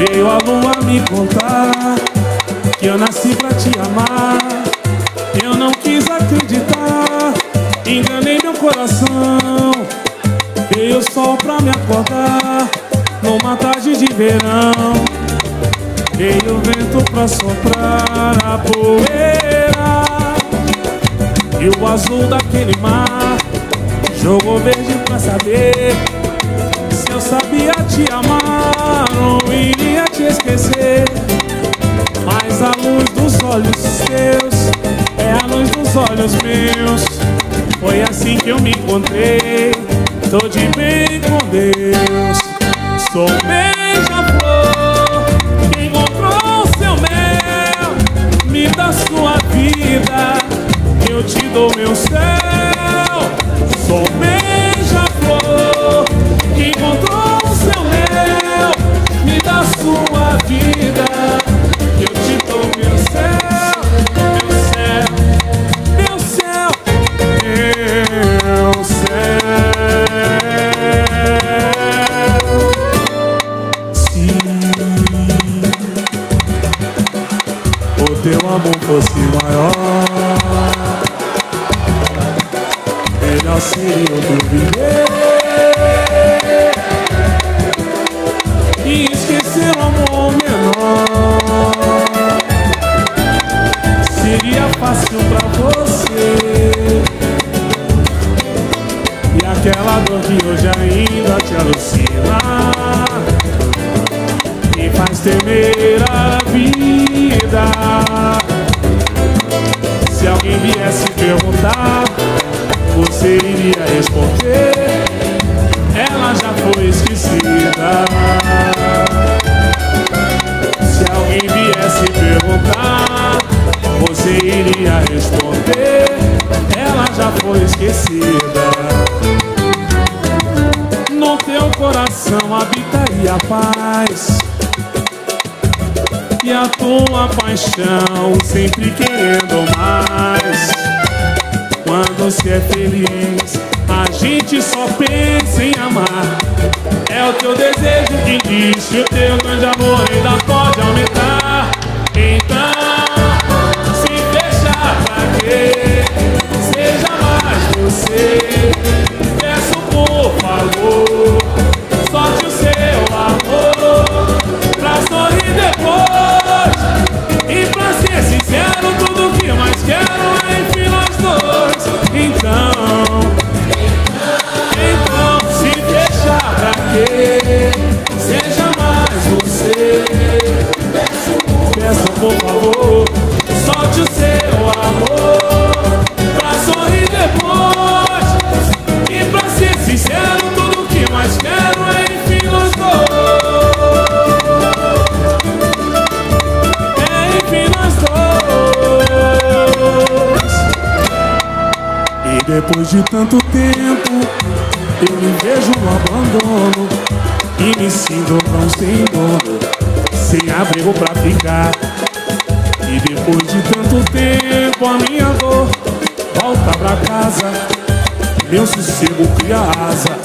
Veio a lua me contar que eu nasci pra te amar. Eu não quis acreditar, enganei meu coração. Veio o sol pra me acordar numa tarde de verão. Veio o vento pra soprar a poeira e o azul daquele mar jogou verde pra saber eu sabia te amar ou iria te esquecer. Mas a luz dos olhos seus é a luz dos olhos meus. Foi assim que eu me encontrei. Tô de bem com Deus. Sou beija-flor que encontrou seu mel. Me dá sua vida, eu te dou meu céu. Me responder Ela já foi esquecida. No teu coração habitaria a paz E a tua paixão sempre querendo mais. Quando se é feliz A gente só pensa em amar. É o teu desejo que diz Que o teu grande amor ainda pode aumentar quê? Seja mais você Peço por favor Solte o seu amor Pra sorrir depois E pra ser sincero Tudo que mais quero é enfim nós dois É enfim nós dois E depois de tanto tempo Eu me vejo no abandono E me sinto tão sem dono Sem abrigo pra ficar. E depois de tanto tempo A minha dor volta pra casa. Meu sossego cria asa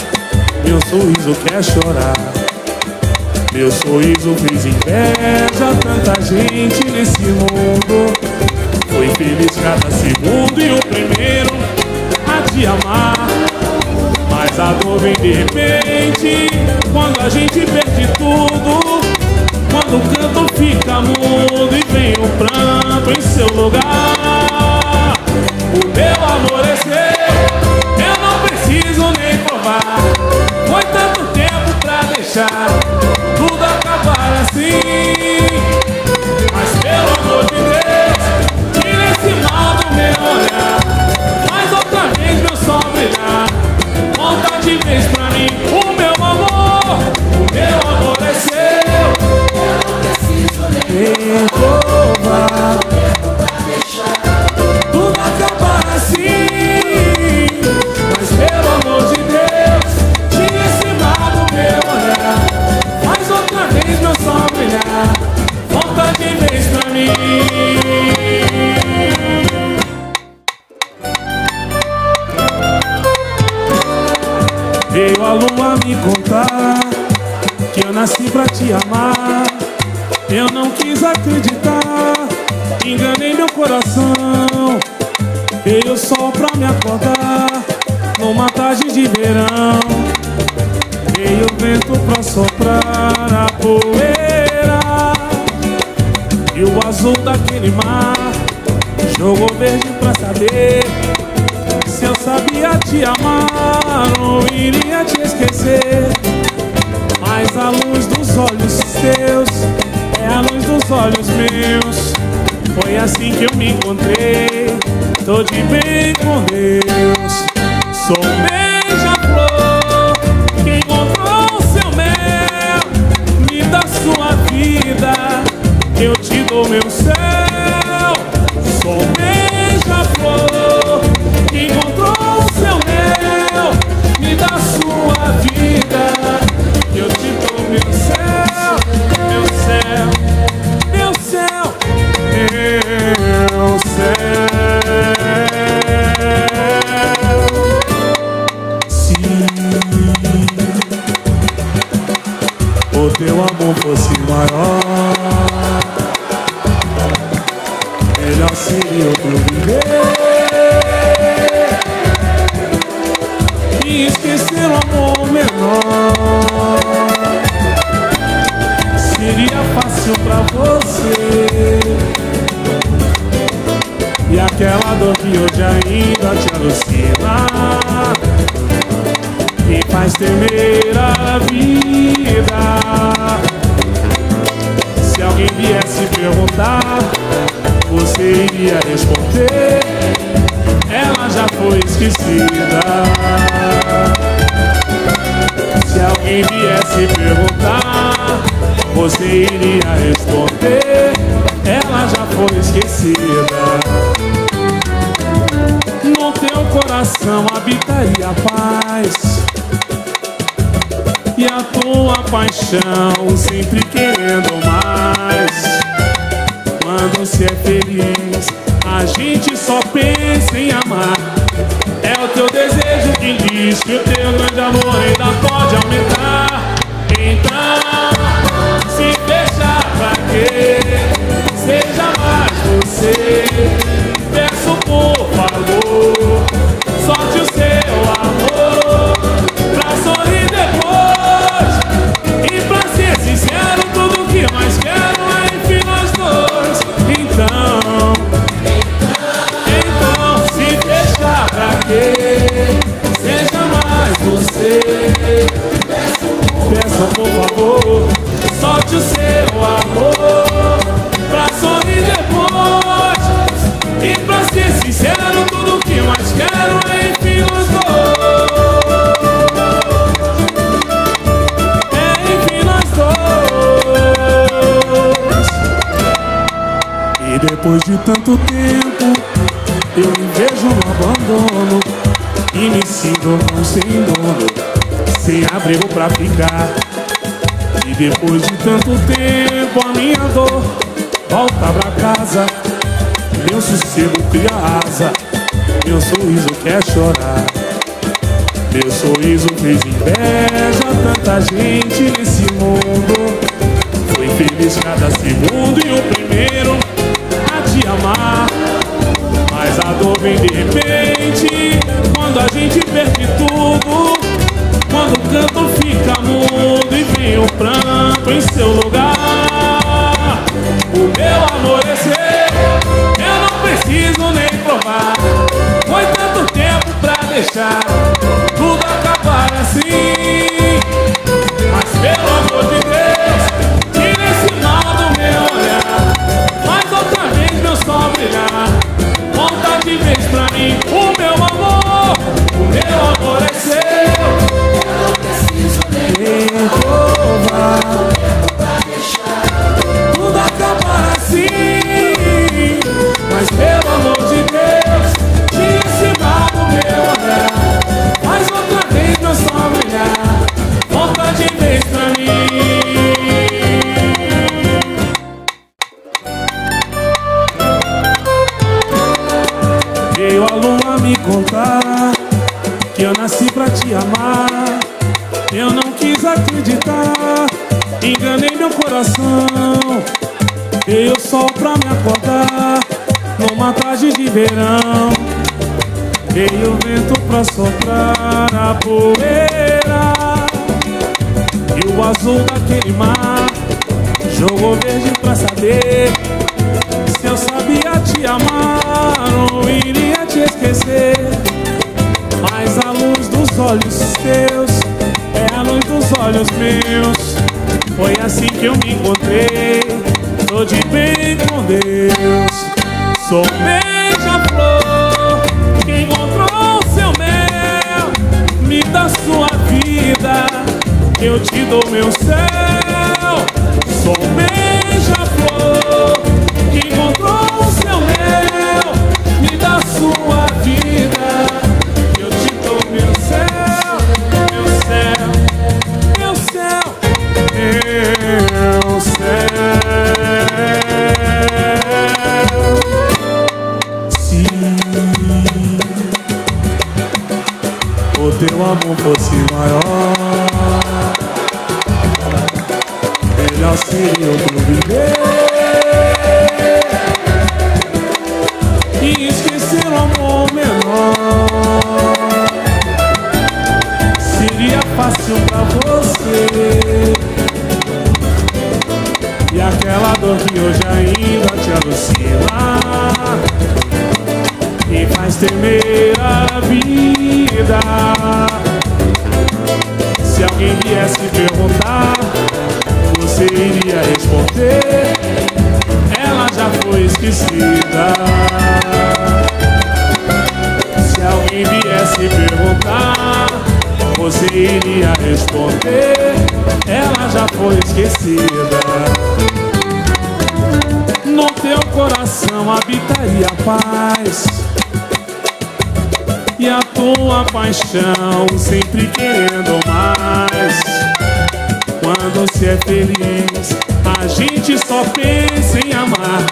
Meu sorriso quer chorar. Meu sorriso fez inveja Tanta gente nesse mundo. Foi feliz cada segundo E o primeiro a te amar Mas a dor vem de repente Quando a gente perde tudo Quando o canto fica mudo E vem o pranto em seu lugar O meu amor é seu Eu não preciso nem provar Foi tanto tempo pra deixar Tudo acabar sol pra me acordar, numa tarde de verão. Veio o vento pra soprar a poeira. E o azul daquele mar jogou verde pra saber se eu sabia te amar ou iria te esquecer. Mas a luz dos olhos teus é a luz dos olhos meus. Foi assim que eu me encontrei. Tô de bem com Deus. Esquecer o amor menor Seria fácil pra você E aquela dor que hoje ainda te alucina Me faz temer a vida alguém viesse perguntar, você iria responder. Ela já foi esquecida. Se alguém viesse perguntar, você iria responder. Ela já foi esquecida. No teu coração habitaria a paz e a tua paixão sempre querendo mais. Quando se é feliz, a gente só pensa em amar. Que diz que o teu grande amor ainda pode aumentar. Abrigo pra ficar. E depois de tanto tempo A minha dor volta pra casa. Meu sossego cria asa Meu sorriso quer chorar. Meu sorriso fez inveja Tanta gente nesse mundo. Foi feliz cada segundo E o primeiro te amar. Mas a dor vem de repente Quando a gente perde tudo Quando canto fica mudo E vem o pranto em seu lugar O meu amor é Eu não preciso nem provar. Foi tanto tempo pra deixar Tudo acabar assim. Mas pelo amor de Deus Tira esse mal do meu olhar. Outra vez meu sol brilhar. Volta de vez pra mim o meu amor. O meu amor é tudo acabar assim. Mas coração. Veio o sol pra me acordar Numa tarde de verão. Veio o vento pra soprar a poeira. E o azul daquele mar Jogou verde pra saber Se eu sabia te amar Ou iria te esquecer. Mas a luz dos olhos teus É a luz dos olhos meus Foi assim que eu me encontrei. Tô de bem com Deus. Sou beija-flor. Que encontrou seu mel Me dá sua vida. Eu te dou meu céu. Sou beija-flor. Que encontrou seu mel Me dá sua amor fosse maior. Melhor seria eu conviver E esquecer o amor menor. Seria fácil pra você. E aquela dor que hoje ainda te alucina. Me faz temer Você iria responder. Ela já foi esquecida. Se alguém viesse perguntar Você iria responder. Ela já foi esquecida. No teu coração habitaria a paz. E a tua paixão sempre querendo mais Se é feliz. A gente só pensa em amar.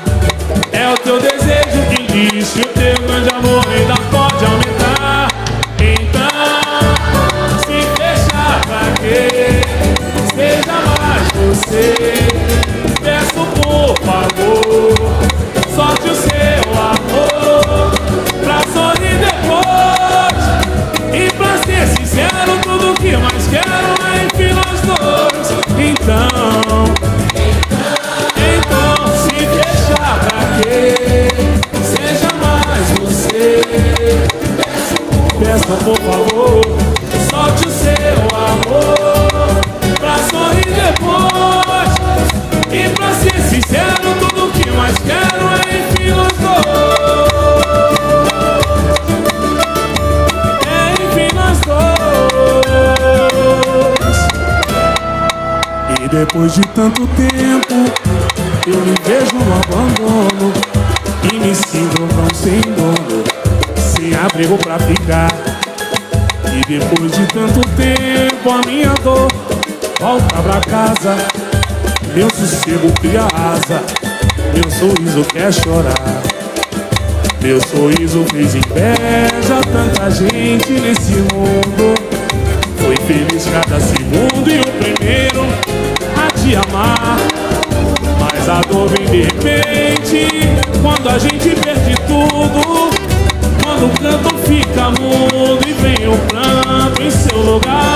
É o teu desejo que diz Que o teu grande amor ainda pode aumentar. Então se fechar pra quê? Seja mais você. Peço por favor Solte o seu amor Pra sorrir depois. E pra ser sincero Tudo que mais quero é enfim nós dois. É enfim nós dois. E depois de tanto tempo Eu me vejo no abandono abrigo pra ficar. E depois de tanto tempo a minha dor Volta pra casa. Meu sossego cria asa. Meu sorriso quer chorar. Meu sorriso fez inveja a Tanta gente nesse mundo. Foi feliz cada segundo E o primeiro a te amar. Mas a dor vem de repente Quando a gente perde tudo o canto fica mudo e vem o pranto em seu lugar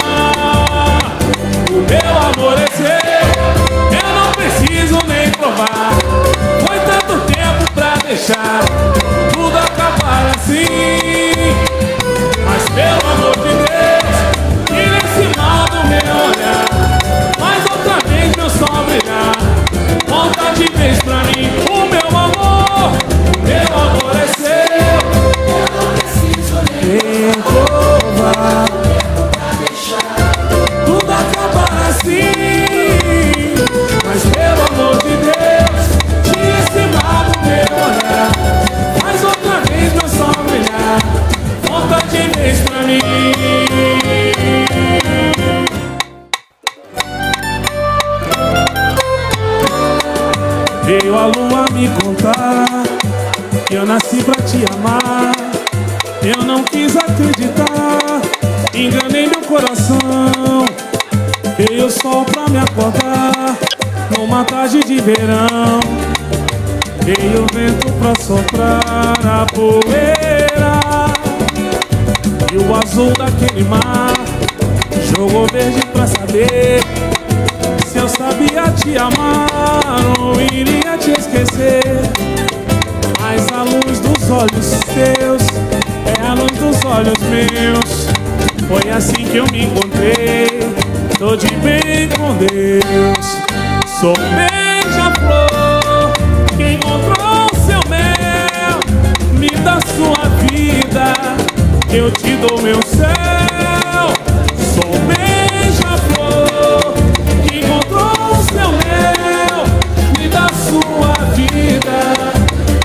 verão Veio o vento pra soprar a poeira E o azul daquele mar Jogou verde pra saber Se eu sabia te amar Ou iria te esquecer. Mas a luz dos olhos teus É a luz dos olhos meus. Foi assim que eu me encontrei Tô de bem com Deus. Sou beija-flor vida, eu te dou meu céu. Sou beija-flor que encontrou seu mel. Me dá sua vida,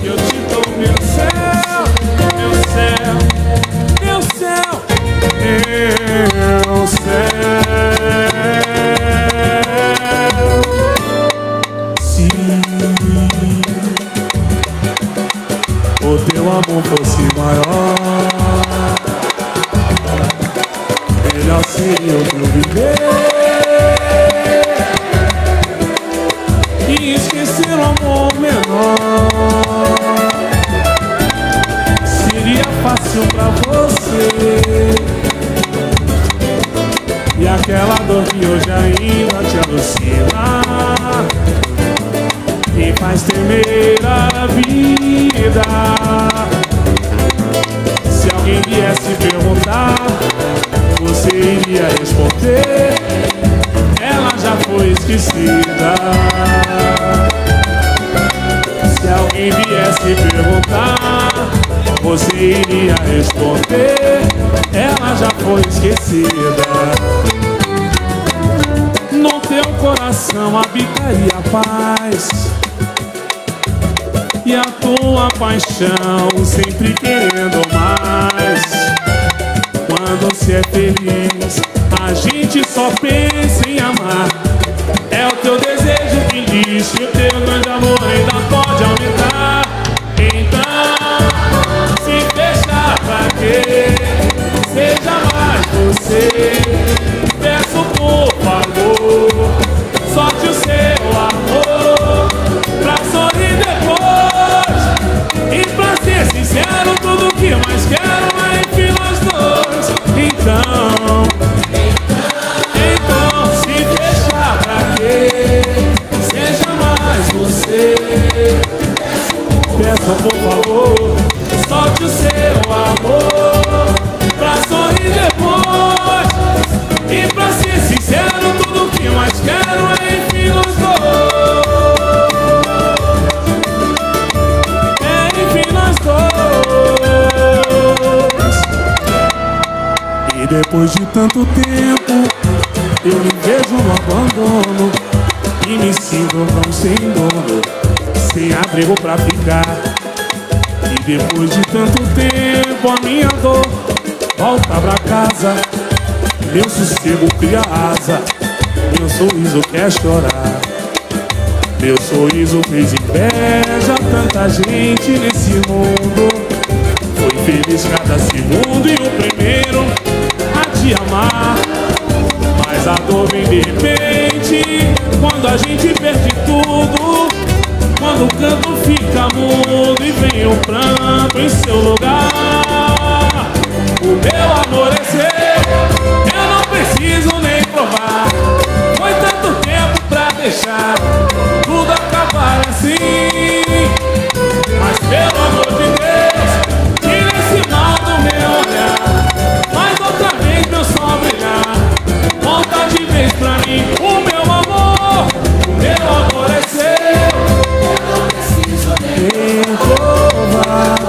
eu te dou meu céu, meu céu, meu céu, meu Melhor seria eu viver No teu coração habitaria a paz e a tua paixão sempre querendo mais. Quando se é feliz, a gente só pensa em amar. É o teu desejo que diz que o teu grande Peça por favor, solte o seu amor pra sorrir depois. E pra ser sincero, tudo que mais quero é entre nós dois. É entre nós dois. E depois de tanto tempo, eu me vejo no abandono. E me sinto tão sem dono, sem abrigo pra ficar. Depois de tanto tempo, a minha dor volta pra casa. Meu sossego cria asa, meu sorriso quer chorar. Meu sorriso fez inveja tanta gente nesse mundo. Foi feliz cada segundo e o primeiro a te amar. Mas a dor vem de repente quando a gente perde tudo. Quando o canto fica mudo e vem o pranto em seu lugar. O meu amor é seu, eu não preciso nem provar. Foi tanto tempo pra deixar tudo acabar assim. Provar.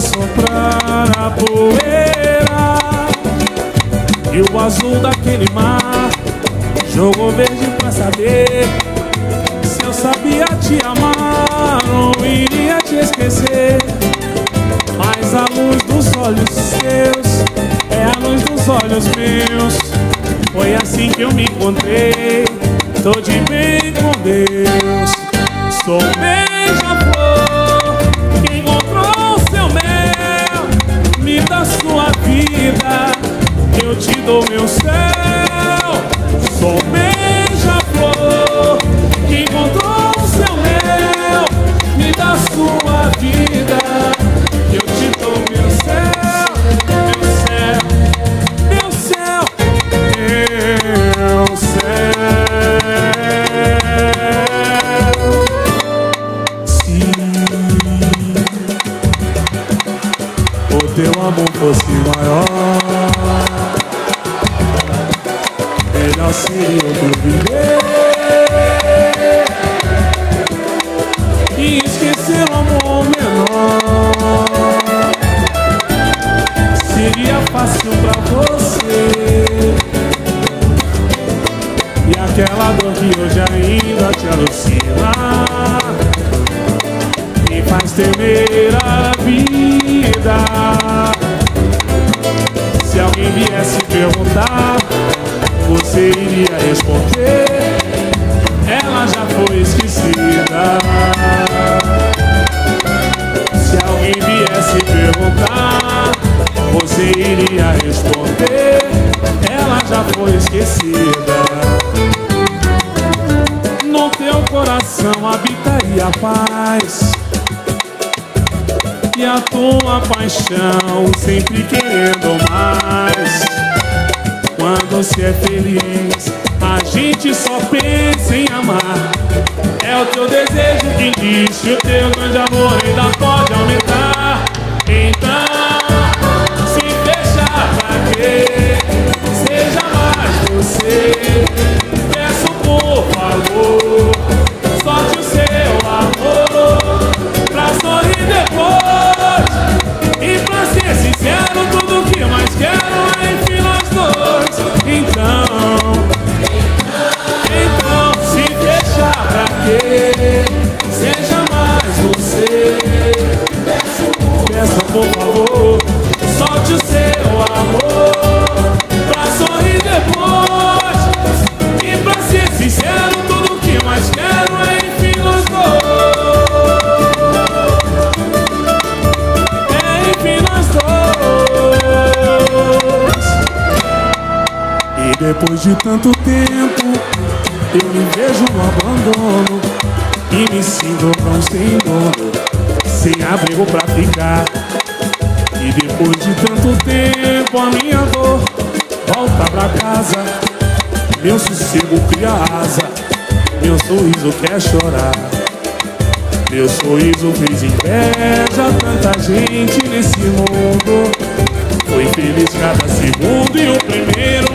Soprar a poeira. E o azul daquele mar Jogou verde pra saber Se eu sabia te amar Não iria te esquecer. Mas a luz dos olhos seus É a luz dos olhos meus. Foi assim que eu me encontrei Tô de bem com Deus. Sou beija-flor coração habitaria a paz. E a tua paixão sempre querendo mais. Quando se é feliz A gente só pensa em amar. É o teu desejo que diz que o teu grande amor ainda pode aumentar de tanto tempo Eu me vejo no abandono E me sinto tão sem dono Sem abrigo pra ficar. E depois de tanto tempo A minha dor volta pra casa. Meu sossego cria asa Meu sorriso quer chorar. Meu sorriso fez inveja a Tanta gente nesse mundo. Foi feliz cada segundo E o primeiro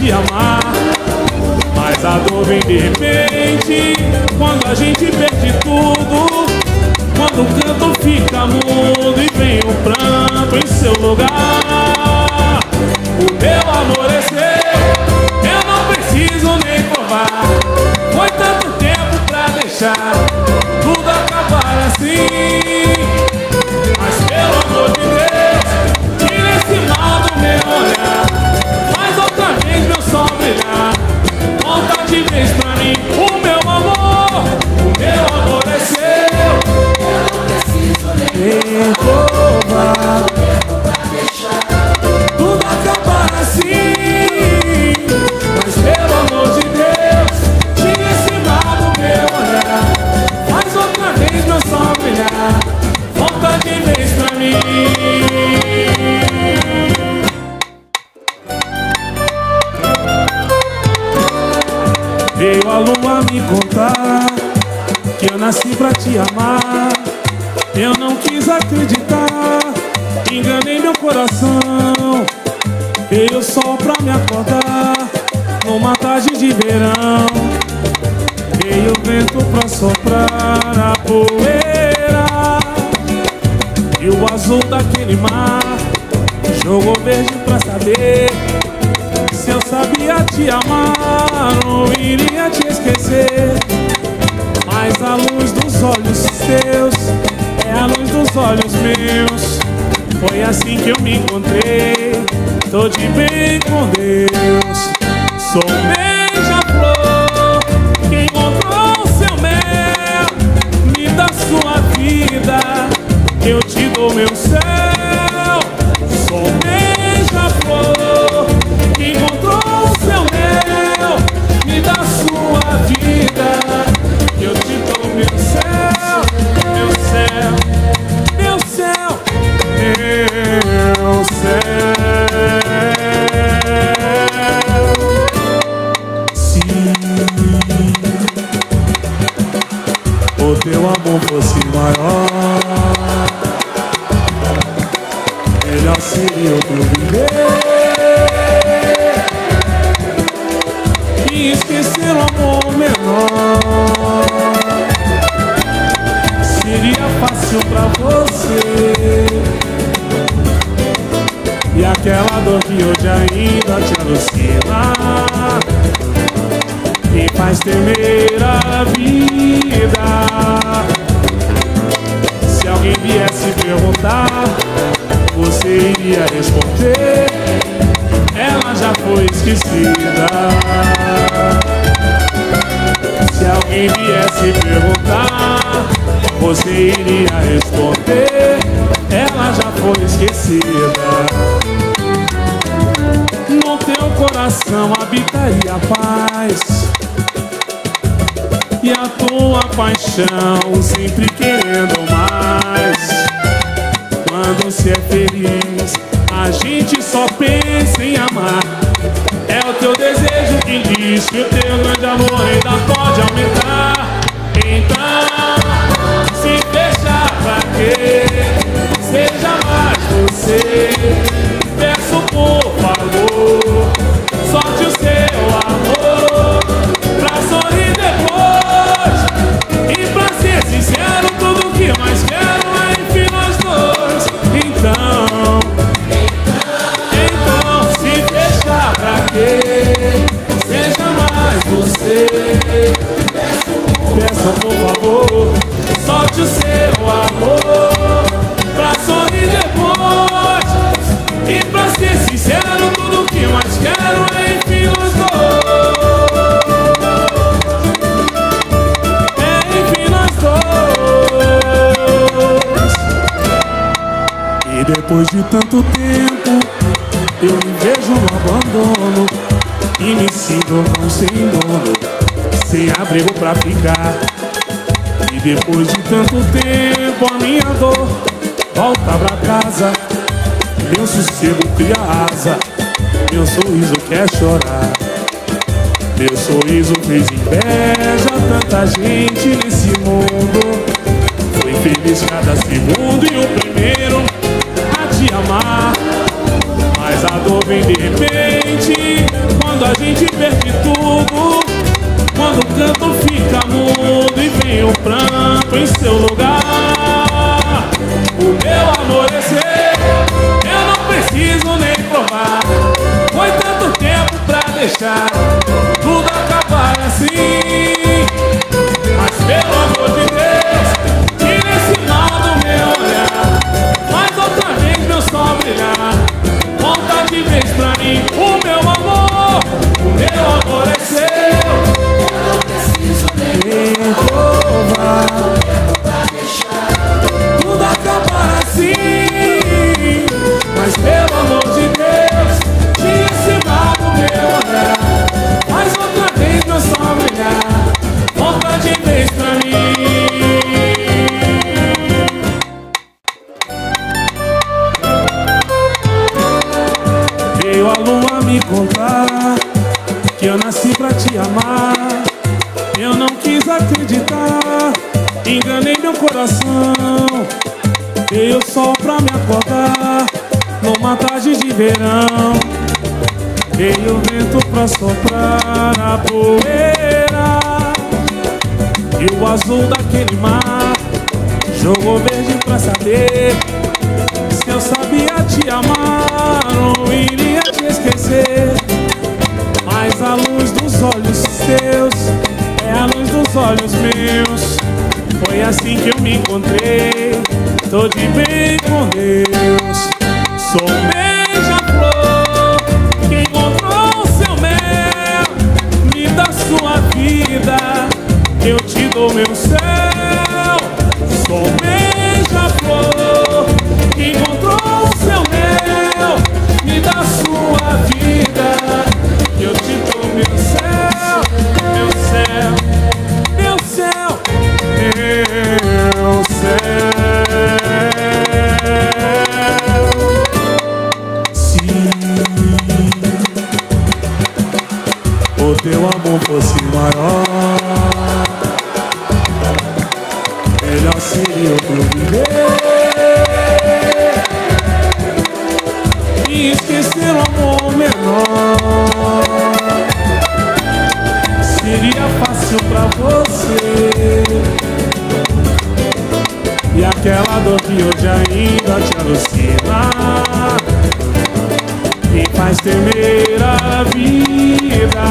te amar. Mas a dor vem de repente Quando a gente perde tudo Quando o canto fica mudo E vem o pranto em seu coração. Veio o sol pra me acordar Numa tarde de verão. Veio o vento pra soprar a poeira. O azul daquele mar Jogou verde pra saber Se eu sabia te amar Não iria te esquecer. Mas a luz dos olhos teus É a luz dos olhos meus Foi assim que eu me encontrei. Tô de bem com Deus. Sou beija-flor Que encontrou seu mel. Me dá sua vida. Eu te dou meu céu Se o teu amor fosse maior, melhor seria o teu viver. E esquecer o amor menor seria fácil pra você. Aquela dor que hoje ainda te alucina Me faz temer a vida. Se alguém viesse perguntar Você iria responder. Ela já foi esquecida. Se alguém viesse perguntar Você iria responder. Ela já foi esquecida paixão, sempre querendo mais. Quando se é feliz, a gente só pensa em amar. É o teu desejo que diz que o teu grande amor ainda pode aumentar. Você. Peça por favor, solte o seu amor pra sorrir depois. E pra ser sincero, tudo que mais quero é enfim nós dois. Depois de tanto tempo Eu me vejo no abandono E me sinto tão sem dono Sem abrigo pra ficar. E depois de tanto tempo A minha dor volta pra casa. Meu sossego cria asa Meu sorriso quer chorar. Meu sorriso fez inveja Tanta gente nesse mundo. Foi feliz cada segundo E o primeiro te amar Mas a dor vem de repente. Quando a gente perde tudo Quando o canto fica mudo E vem o pranto em seu lugar. O meu amor é Eu não preciso nem provar. Foi tanto tempo pra deixar coração. Veio sol pra me acordar numa tarde de verão. Veio vento pra soprar a poeira. E o azul daquele mar jogou verde pra saber eu sabia te amar, não iria te esquecer. Mas a luz dos olhos teus é a luz dos olhos meus. Foi assim que eu me encontrei, tô de bem com Deus. Sou beija-flor que encontrou seu mel. Me dá sua vida, eu te dou meu céu. Sou beija-flor ainda te alucina Me faz temer a vida.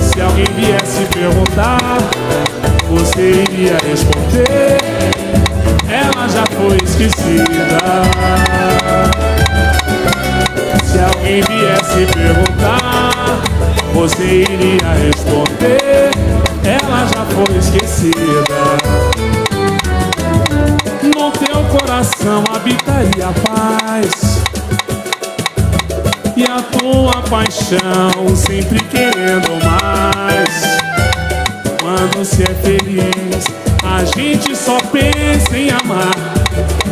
Se alguém viesse perguntar Você iria responder. Ela já foi esquecida. Se alguém viesse perguntar Você iria responder. Ela já foi esquecida no teu coração habitaria a paz. E a tua paixão sempre querendo mais. Quando se é feliz A gente só pensa em amar.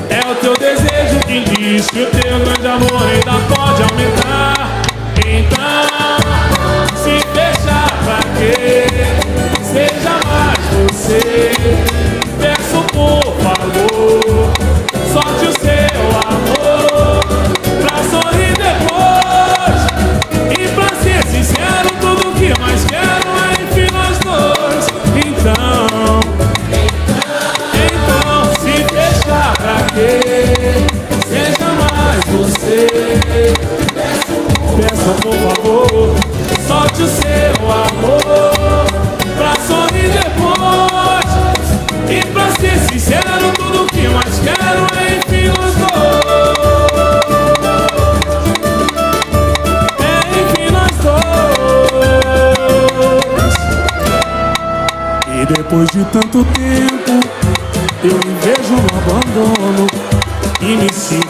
É o teu desejo que diz Que o teu grande amor ainda pode aumentar. Então Se fechar pra quê?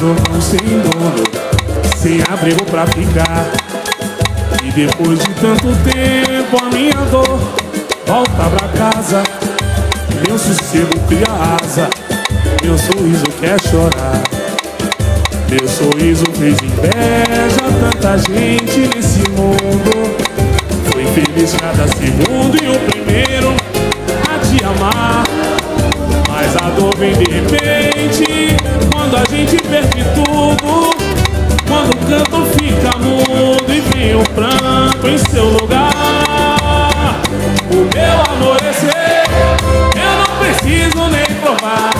Não sem dono Sem abrigo pra ficar. E depois de tanto tempo A minha dor volta pra casa. Meu sossego cria asa. Meu sorriso quer chorar. Meu sorriso fez inveja a Tanta gente nesse mundo. Foi feliz cada segundo E o primeiro a te amar. Mas a dor vem de repente Quando a gente perde tudo. Quando o canto fica mudo E vem o pranto em seu lugar. O meu amor é Eu não preciso nem provar.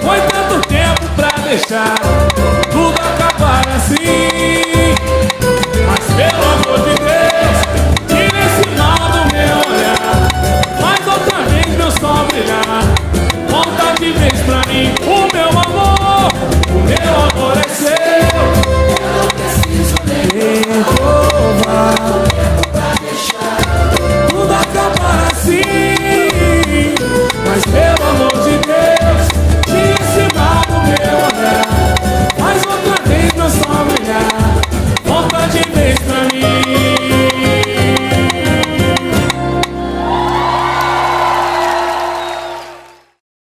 Foi tanto tempo pra deixar Tudo acabar assim. Mas pelo amor de Deus Tira esse mal do meu olhar. Faz outra vez meu sol brilhar. Volta de vez pra mim O meu amor O meu amor é seu Eu preciso nem provar Tudo acabar assim Mas pelo amor de Deus Tira esse mal meu olhar Faz outra vez meu sol brilhar Volta de vez pra mim